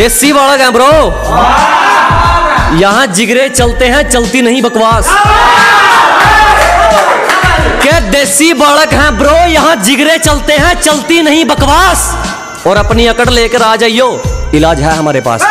देसी वाला क्या ब्रो। यहाँ जिगरे चलते हैं, चलती नहीं बकवास। क्या देसी बालक हैं, ब्रो? यहाँ जिगरे चलते हैं, चलती नहीं बकवास। और अपनी अकड़ लेकर आ जाइयो। इलाज है हमारे पास।